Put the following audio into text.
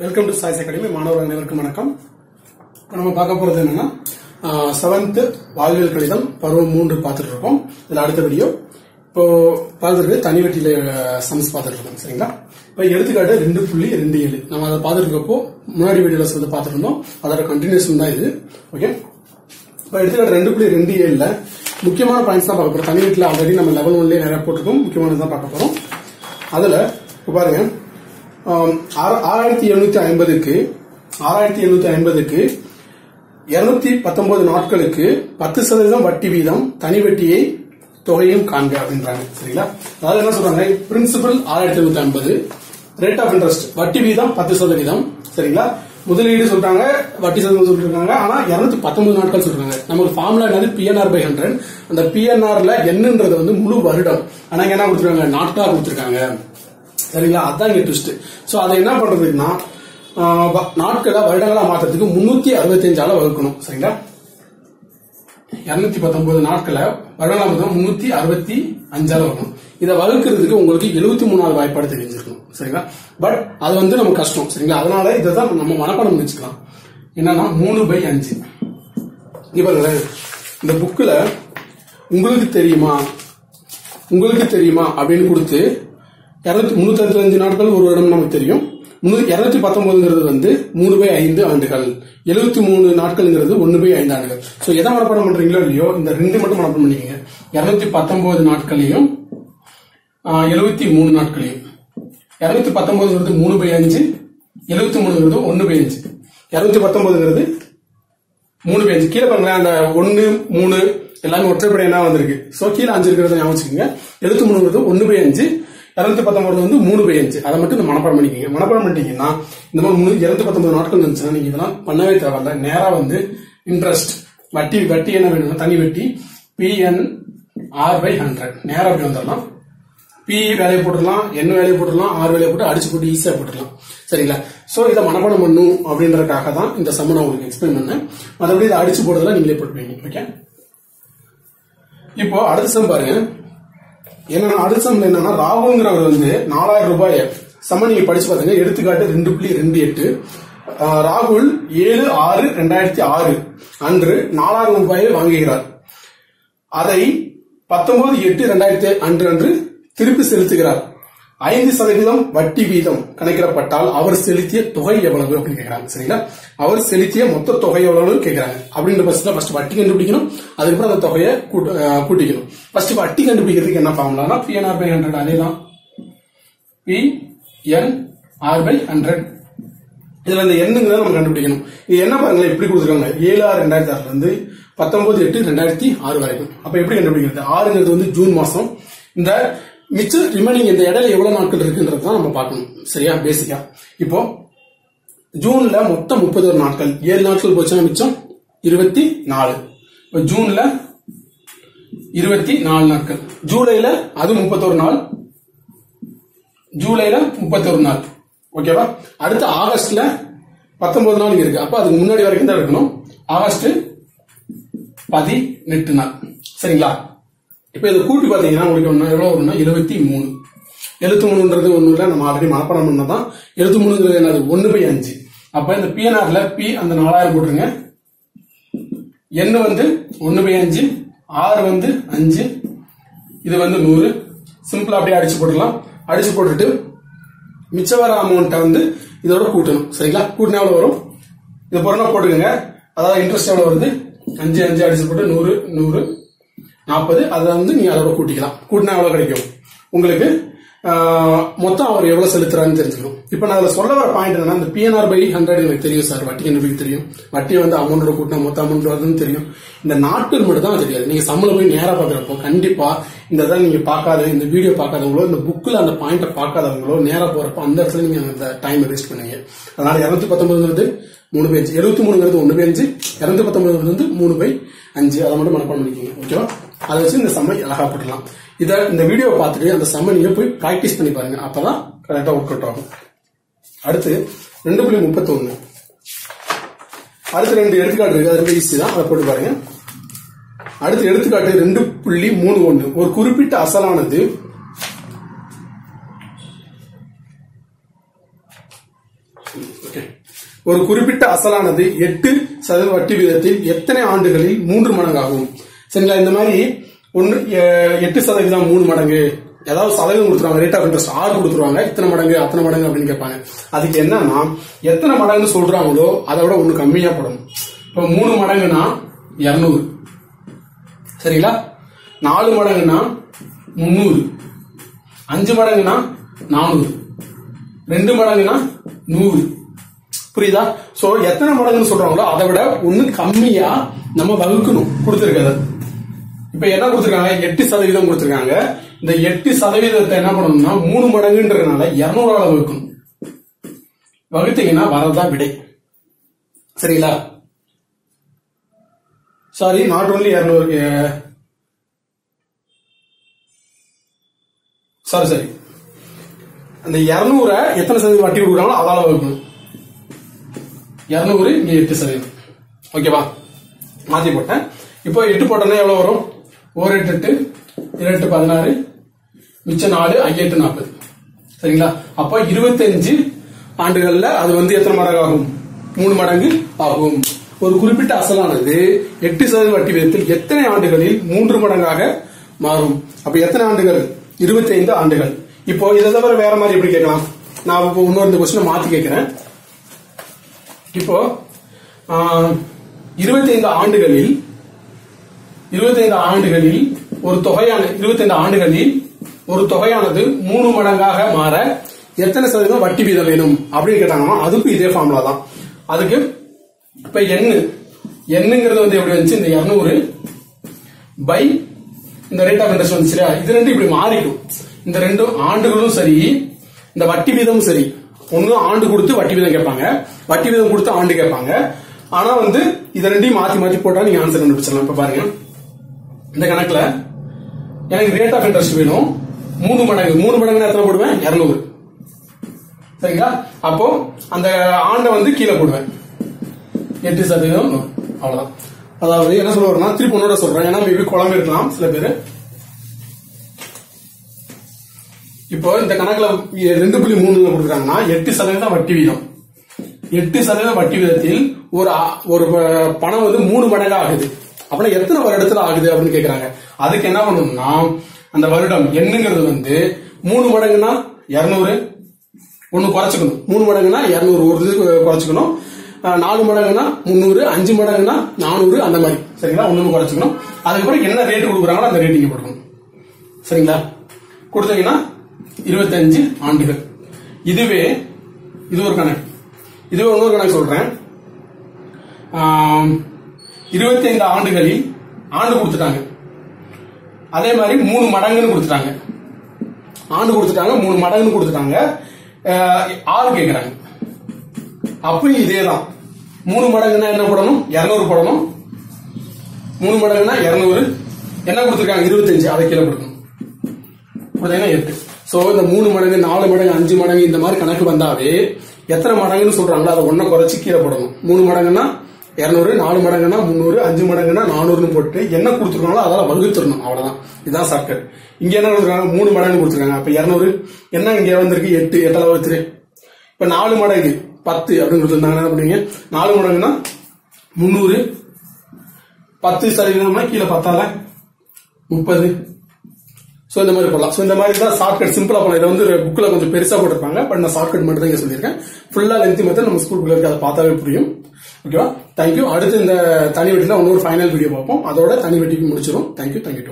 Welcome to choice academy மாணவர் அனைவருக்கும் வணக்கம். நம்ம பார்க்க போறது என்னன்னா செவன்த் வாழ்வியல் கடிதம் பருவம் மூன்று பார்த்துட்டு இருக்கோம். இதுல அடுத்த வீடியோ இப்போ பார்த்துருக்கு தனி வெட்டியில சம்ஸ் பார்த்துட்டு இருக்கோம் சரிங்களா? இப்போ எடுத்துக்காட்டு ரெண்டு புள்ளி ரெண்டு ஏழு. நம்ம அதை பார்த்துட்டு இருக்கப்போ முன்னாடி வீடியோல சொல்லி பார்த்துட்டு இருந்தோம். அதோட கண்டினியூஷன் தான் இது. ஓகே இப்போ எடுத்துக்காட்டு ரெண்டு புள்ளி ரெண்டு ஏழுல முக்கியமான பாயிண்ட்ஸ் தான் பார்க்க போறோம். தனி வீட்டில் ஆல்ரெடி நம்ம லெவல் ஒன்லேயே நிறைய போட்டிருக்கோம். முக்கியமானது தான் பார்க்க போறோம். அதுல இப்போ பாருங்க ஆறாயிரத்தி எழுநூத்தி ஐம்பதுக்கு ஆறாயிரத்தி எழுநூத்தி ஐம்பதுக்கு இருநூத்தி பத்தொன்பது நாட்களுக்கு பத்து சதவீதம் வட்டி வீதம் தனி வட்டியை தொகையும் காண்க அப்படின்றாங்க. சரிங்களா? அதாவது என்ன சொல்றாங்க? பிரின்சிபல் ஆறாயிரத்தி எழுநூத்தி ஐம்பது ரேட் ஆஃப் இன்ட்ரெஸ்ட் வட்டி வீதம் பத்து சதவீதம். சரிங்களா? முதலீடு சொல்றாங்க வட்டி சதவீதம் சொல்லிருக்காங்க ஆனா இருநூத்தி பத்தொன்பது நாட்கள் சொல்றாங்க. நமக்கு ஃபார்முலா என்னது? பிஎன்ஆர் பை ஹண்ட்ரட் அந்த பிஎன்ஆர்ல என்னன்றது வந்து முழு வருடம். ஆனா என்ன கொடுத்துருக்காங்க? நாட்களா கொடுத்துருக்காங்க. சரிங்களா? அதான் இங்க ட்விஸ்ட் சோ அதை என்ன பண்றதுன்னா நாட்களை வருடங்களா மாத்துறதுக்கு முன்னூத்தி அறுபத்தஞ்சால வகுக்கணும். சரிங்களா? இருநூத்தி பத்தொன்பது நாட்களை வருடங்களா மாத்தம் முன்னூத்தி அறுபத்தி அஞ்சால வகுக்கணும். இதை வகுக்கிறதுக்கு உங்களுக்கு எழுபத்தி மூணாவது வாய்ப்பாடு தெரிஞ்சிருக்கணும். சரிங்களா? பட் அது வந்து நமக்கு கஷ்டம். சரிங்களா? அதனால இதை தான் நம்ம மனப்பாடம் வச்சுக்கலாம் என்னன்னா மூணு பை அஞ்சு. இவர்கள் இந்த புக்கில் உங்களுக்கு தெரியுமா? உங்களுக்கு தெரியுமா? அப்படின்னு கொடுத்து இரநூத்தி முன்னூத்தி அறுபத்தஞ்சு நாட்கள் ஒரு வருடம் நமக்கு தெரியும். இருநூத்தி பத்தொன்பதுங்கிறது வந்து மூணு பை ஐந்து ஆண்டுகள். எழுபத்தி மூணு நாட்கள்ங்கிறது ஒன்னு பை ஐந்து ஆண்டுகள். சோ எதை மனப்பாடம் பண்றீங்களோ இல்லையோ இந்த ரெண்டு மட்டும் மனப்பாடம் பண்ணிக்கங்க. இருநூத்தி பத்தொன்பது நாட்களையும் எழுபத்தி மூணு நாட்களையும். இருநூத்தி பத்தொன்பதுங்கிறது மூணு பை அஞ்சு எழுபத்தி மூணுங்கிறது ஒன்னு பை அஞ்சு. இருநூத்தி பத்தொன்பதுங்கிறது மூணு பேஜ் கீழே பாருங்களேன் அந்த ஒன்னு மூணு எல்லாமே ஒற்றைப்படை என்ன வந்திருக்கு? சோ கீழே அஞ்சு இருக்கிறத ஞாபகம் வச்சுக்கோங்க. எழுபத்தி மூணுங்கிறது ஒன்னு பை அஞ்சு இருநூத்தி பத்தொன்பது வந்து மூணு பை அஞ்சு. அதை மட்டும் இந்த மனப்பாடம் பண்ணிக்கோங்க. மனப்பாடம் பண்ணிட்டீங்கன்னா இந்த மாதிரி மூணு இருநூத்தி பத்தொன்பது நாட்கள் இருந்துச்சுன்னா நீங்க இதெல்லாம் பண்ணவே தேவையில்ல. நேரா வந்து இன்ட்ரெஸ்ட் வட்டி வட்டி என்ன வேணும்னா தனி வட்டி பிஎன் ஆர் பை ஹண்ட்ரட் நேரா அப்படி வந்துடலாம் பி வேலையை போட்டுடலாம் என்ன வேலையை போட்டுடலாம் ஆறு வேலையை போட்டு அடிச்சு போட்டு ஈஸியாக போட்டுடலாம் சரிங்களா? ஸோ இதை மனப்பாடம் பண்ணும் அப்படின்றதுக்காக தான் இந்த சம்ம நான் உங்களுக்கு எக்ஸ்பிளைன் பண்ணேன். மற்றபடி இதை அடிச்சு போடுறதுல நீங்களே போட்டுப்பீங்க. ஓகே இப்போ அடுத்த சம் பாருங்க. என்னன்னா அடுத்த என்னன்னா ராகுங்கிறவர் வந்து நாலாயிரம் ரூபாய் சம்மன் நீங்க படிச்சு பாத்தீங்க எடுத்துக்காட்டு ரெண்டு புள்ளி ரெண்டு எட்டு. ராகுல் ஏழு ஆறு ரெண்டாயிரத்தி ஆறு. அன்று நாலாயிரம் ரூபாயை வாங்குகிறார். அதை பத்தொன்பது எட்டு ரெண்டாயிரத்தி அன்று அன்று திருப்பி செலுத்துகிறார். ஐந்து சதவீதம் வட்டி வீதம் கணக்கிடப்பட்டால் அவர் செலுத்திய தொகை எவ்வளவு அப்படின்னு கேட்கறாங்க சரிங்களா? அவர் செலுத்திய மொத்த தொகை எவ்வளவு கேட்கறாங்க அப்படின்ற பட்சத்துல ஃபர்ஸ்ட் வட்டி கண்டுபிடிக்கணும். அதுக்கப்புறம் அந்த தொகையை கூட்டு- கூட்டிக்கணும். ஃபர்ஸ்ட் வட்டி கண்டுபிடிக்கிறதுக்கு என்ன ஃபார்முலானா பிஎன்ஆர் பை ஹண்ட்ரட் அதே தான் P N R by hundred இதுல இந்த எண்ணுங்கிறத நம்ம கண்டுபிடிக்கணும். இது என்ன பாருங்களேன் இப்படி கொடுத்துருக்காங்க. ஏழு ஆறு ரெண்டாயிரத்தி ஆறுல இருந்து பத்தொன்பது எட்டு ரெண்டாயிரத்தி ஆறு வரைக்கும். அப்ப எப்படி கண்டுபிடிக்கிறது? ஆறுங்கிறது வந்து ஜூன் மாசம். இந்த மிச்ச ரிமைனிங் இந்த இடையில எவ்வளவு நாட்கள் இருக்குன்றது தான் நம்ம பார்க்கணும். சரியா? பேசிக்கா இப்போ ஜூன்ல மொத்தம் முப்பது ஒரு நாட்கள். ஏழு நாட்கள் போச்சுன்னா மிச்சம் இருபத்தி நாலு இப்போ ஜூன்ல இருபத்தி நாலு நாட்கள். ஜூலைல அது முப்பத்தொரு நாள். ஜூலைல முப்பத்தொரு நாள். ஓகேவா அடுத்து ஆகஸ்ட்ல பத்தொன்பது நாள் இருக்கு. அப்ப அதுக்கு முன்னாடி வரைக்கும் தான் இருக்கணும். ஆகஸ்ட் பதினெட்டு நாள். சரிங்களா? இப்ப இதை கூட்டி பாத்தீங்கன்னா உங்களுக்கு ஒன்று எவ்வளவு வரும்னா இருபத்தி மூணு. எழுத்து மூணுன்றது ஒண்ணு இல்ல நம்ம ஆல்ரெடி மனப்பாடம் பண்ணதான் எழுத்து மூணுங்கிறது என்னது? ஒன்று பை அஞ்சு. அப்ப இந்த பிஎன்ஆர்ல பி அந்த நாலாயிரம் போட்டுருங்க. எண்ணு வந்து ஒன்னு பை அஞ்சு ஆறு வந்து அஞ்சு இது வந்து நூறு. சிம்பிளா அப்படியே அடிச்சு போட்டுடலாம். அடிச்சு போட்டுட்டு மிச்ச வர அமௌண்ட்டை வந்து இதோட கூட்டணும். சரிங்களா? கூட்டினா எவ்வளவு வரும்? இது புறணா போட்டுக்கோங்க. அதாவது இன்ட்ரெஸ்ட் எவ்வளவு வருது? அஞ்சு அஞ்சு அடிச்சு போட்டு நூறு நூறு. நாற்பது அதை வந்து நீங்கள் அதோட கூட்டிக்கலாம். கூட்டினா எவ்வளவு கிடைக்கும்? உங்களுக்கு மொத்தம் அவர் எவ்வளவு செலுத்துறாருன்னு தெரிஞ்சுக்கணும். இப்போ நான் அதில் சொல்ல வர பாயிண்ட் என்னன்னா இந்த பிஎன்ஆர் பை ஹண்ட்ரட் எனக்கு தெரியும் சார் வட்டி கண்டுபிடிக்க தெரியும். வட்டி வந்து அமௌண்டோட கூட்டினா மொத்த அமௌண்ட் வருதுன்னு தெரியும். இந்த நாட்கள் மட்டும் தான் தெரியாது. நீங்க சம்பளம் போய் நேரா பாக்குறப்போ கண்டிப்பா இந்த இதை நீங்க பார்க்காத இந்த வீடியோ பார்க்காதவங்களோ இந்த புக்கில் அந்த பாயிண்ட்டை பார்க்காதவங்களோ நேரா போறப்போ அந்த இடத்துல நீங்க அந்த டைம் வேஸ்ட் பண்ணுவீங்க. அதனால இருநூத்தி பத்தொன்பதுங்கிறது மூணு பை அஞ்சு எழுபத்தி மூணுங்கிறது ஒன்று பை அஞ்சு இரநூத்தி பத்தொன்பது வந்து மூணு பை அஞ்சு அதை மட்டும் மனப்பாடம் பண்ணிக்கோங்க ஓகேவா அதை வச்சு இந்த சம்மை அழகா போட்டுடலாம். இதை இந்த வீடியோ பார்த்துட்டு அந்த செம்மை நீங்கள் போய் ப்ராக்டிஸ் பண்ணி பாருங்க. அப்பதான் கரெக்டா ஒர்க் அவுட் ஆகும். அடுத்து ரெண்டு புள்ளி முப்பத்தொன்னு. அடுத்து ரெண்டு எடுத்துக்காட்டு இருக்கு. அது ரொம்ப ஈஸி தான். அதை போட்டு பாருங்க. அடுத்து எடுத்துக்காட்டு ரெண்டு புள்ளி மூணு ஒன்று ஒரு குறிப்பிட்ட அசலானது ஓகே ஒரு குறிப்பிட்ட அசலானது எட்டு சதவீத வட்டி வீதத்தில் எத்தனை ஆண்டுகளில் மூன்று மடங்காகும்? சரிங்களா? இந்த மாதிரி ஒன்று எட்டு சதவீதம் மூணு மடங்கு. ஏதாவது சதவீதம் கொடுத்துருவாங்க. ரேட் ஆஃப் இன்ட்ரெஸ்ட் ஆறு கொடுத்துருவாங்க. இத்தனை மடங்கு அத்தனை மடங்கு அப்படின்னு கேட்பாங்க. அதுக்கு என்னன்னா எத்தனை மடங்குன்னு சொல்றாங்களோ அதை விட ஒன்று கம்மியா போடணும் இப்போ மூணு மடங்குனா இரநூறு. சரிங்களா? நாலு மடங்குனா முந்நூறு. அஞ்சு மடங்குனா நானூறு. ரெண்டு மடங்குனா நூறு. புரியுதா? சோ எத்தனை மடங்குன்னு சொல்றாங்களோ அதை விட ஒண்ணு கம்மியா நம்ம வகுக்கணும். கொடுத்துருக்கிறது. இப்ப என்ன கொடுத்துருக்காங்க? எட்டு சதவீதம் கொடுத்துருக்காங்க. இந்த எட்டு சதவீதத்தை என்ன பண்ணணும்னா மூணு மடங்குன்றதுனால இருநூறால வகுக்கணும். வகுத்தீங்கன்னா வரதான் விடை. சரிங்களா? சாரி நாட் ஓன்லி இரநூறு சாரி சாரி அந்த இருநூறை எத்தனை சதவீதம் வட்டி கொடுக்குறாங்களோ அதால வகுக்கணும். இருநூறு இங்க எட்டு சதவீதம். ஓகேவா மாத்தி போட்டேன். இப்போ எட்டு போட்டோன்னா எவ்வளவு வரும்? ஒரு எட்டு எட்டு இரு எட்டு பதினாறு மிச்சம் நாலு ஐயெட்டு நாற்பது. சரிங்களா? அப்போ இருபத்தஞ்சு ஆண்டுகள்ல அது வந்து எத்தனை மடங்கு ஆகும்? மூணு மடங்கு ஆகும். ஒரு குறிப்பிட்ட அசலானது எட்டு சதவீத வட்டி விதத்தில் எத்தனை ஆண்டுகளில் மூன்று மடங்காக மாறும்? அப்ப எத்தனை ஆண்டுகள்? 25 ஆண்டுகள். இப்போ இதை தவிர வேற மாதிரி எப்படி கேட்கலாம்? நான் இப்போ இன்னொரு இந்த கொஸ்டினை மாத்தி கேட்கிறேன். இப்போ இருபத்தைந்து ஆண்டுகளில் இருபத்தைந்து ஆண்டுகளில் ஒரு தொகையான இருபத்தைந்து ஆண்டுகளில் ஒரு தொகையானது மூணு மடங்காக மாற எத்தனை சதவீதம் வட்டி வீதம் வேணும் அப்படின்னு கேட்டாங்கன்னா அதுக்கும் இதே ஃபார்முலா தான். அதுக்கு இப்ப எண்ணு எண்ணுங்கிறது வந்து எப்படி வந்துச்சு? இந்த இருநூறு பை இந்த ரேட் ஆஃப் இன்ட்ரெஸ்ட் வந்துச்சு இது ரெண்டும் இப்படி மாறிடும். இந்த ரெண்டும் ஆண்டுகளும் சரி இந்த வட்டி வீதமும் சரி ஒன்னு ஆண்டு கொடுத்து வட்டி வீதம் கேட்பாங்க. வட்டி வீதம் கொடுத்து ஆண்டு கேட்பாங்க. ஆனா வந்து இதை ரெண்டையும் மாத்தி மாத்தி போட்டா நீங்க ஆன்சர் கண்டுபிடிச்சிடலாம். இப்ப பாருங்க. இந்த கணக்குல எனக்கு ரேட் ஆஃப் இன்ட்ரெஸ்ட் வேணும். மூணு மடங்கு. மூணு மடங்கு எத்தனை போடுவேன்? இருநூறு. சரிங்களா? அப்போ அந்த ஆண்டை வந்து கீழே போடுவேன். எட்டு சதவீதம். அவ்வளவுதான். அதாவது என்ன சொல்ல வரேன்னா திருப்பி ஒன்னோட சொல்றேன். ஏன்னா மேபி குழம்பு இருக்கலாம் சில பேர். இப்போ இந்த கணக்குல ரெண்டு புள்ளி மூணுல கொடுக்குறாங்கன்னா எட்டு சதவீதம் வட்டி வீதம். எட்டு சதவீதம் வட்டி வீதத்தில் ஒரு ஒரு ப- பணம் வந்து மூணு மடங்கா ஆகுது. அப்படின்னா எத்தனை வருடத்துல ஆகுது அப்படின்னு கேக்குறாங்க. அதுக்கு என்ன பண்ணணும்னா அந்த வருடம் என்னங்கிறது வந்து மூணு மடங்குனா இருநூறு ஒன்னு குறைச்சிக்கணும். மூணு மடங்குனா இருநூறு ஒரு இது குறைச்சிக்கணும். நாலு மடங்குனா முந்நூறு அஞ்சு மடங்குனா நானூறு அந்த மாதிரி. சரிங்களா? ஒன்று குறைச்சிக்கணும். அதுக்கப்புறம் என்ன ரேட் கொடுக்குறாங்களோ அந்த ரேட்டிங்க போட்டுக்கணும். கொடுக்கணும் சரிங்களா? கொடுத்தீங்கன்னா இருபத்தஞ்சு ஆண்டுகள். இதுவே இது ஒரு கணக்கு. இதுவே இன்னொரு கணக்கு சொல்றேன். இருபத்தி ஐந்து ஆண்டுகளில் ஆண்டு கொடுத்துட்டாங்க. அதே மாதிரி மூணு மடங்குன்னு கொடுத்துட்டாங்க. ஆண்டு கொடுத்துட்டாங்க மூணு மடங்குன்னு கொடுத்துட்டாங்க. அஹ், ஆறு கேட்கறாங்க அப்பயும் இதே தான் மூணு மடங்குன்னா என்ன போடணும்? இருநூறு போடணும். மூணு மடங்குன்னா இருநூறு. என்ன கொடுத்துருக்காங்க? இருபத்தஞ்சு. அதை கீழே கொடுக்கணும் பார்த்தீங்கன்னா எட்டு. சோ இந்த மூணு மடங்கு நாலு மடங்கு அஞ்சு மடங்கு இந்த மாதிரி கணக்கு வந்தாவே எத்தனை மடங்குன்னு சொல்றாங்களோ அதை ஒன்ன குறைச்சு கீழே போடணும். மூணு மடங்குன்னா இருநூறு நாலு மடங்குன்னா முந்நூறு அஞ்சு மடங்குன்னா நானூறுன்னு போட்டு என்ன கொடுத்துருக்காங்களோ அதெல்லாம் வகுத்துடணும். அவ்வளவுதான். இதுதான் ஷார்ட்கட் இங்க என்ன கொடுத்துருக்காங்க? மூணு மடங்கு கொடுத்துருக்காங்க. அப்ப இருநூறு. என்ன இங்க வந்திருக்கு? எட்டு. எட்டால வகுத்துரு இப்ப நாலு மடங்கு பத்து அப்படின்னு கொடுத்துருந்தாங்க என்ன பண்ணுவீங்க நாலு மடங்குன்னா முந்நூறு. பத்து சதவீதம்னா கீழே பத்தால? முப்பது. ஸோ இந்த மாதிரி போடலாம். ஸோ இந்த மாதிரி தான் ஷார்ட்கட் சிம்பிளாக போலாம் இதை வந்து புக்கில் கொஞ்சம் பெருசாக போட்டிருப்பாங்க. பட் நான் ஷார்ட்கட் மட்டும் தான் இங்கே சொல்லியிருக்கேன். ஃபுல்லாக லென்த் மெத்தட் நம்ம ஸ்கூல் பிள்ளைக்கு அதை பார்த்தாவே புரியும். ஓகேவா தேங்க்யூ அடுத்து இந்த தனி வெட்டியில் இன்னொரு ஃபைனல் வீடியோ பார்ப்போம். அதோட தனி வெட்டிக்கு முடிச்சிடும் தேங்க்யூ தேங்க்யூ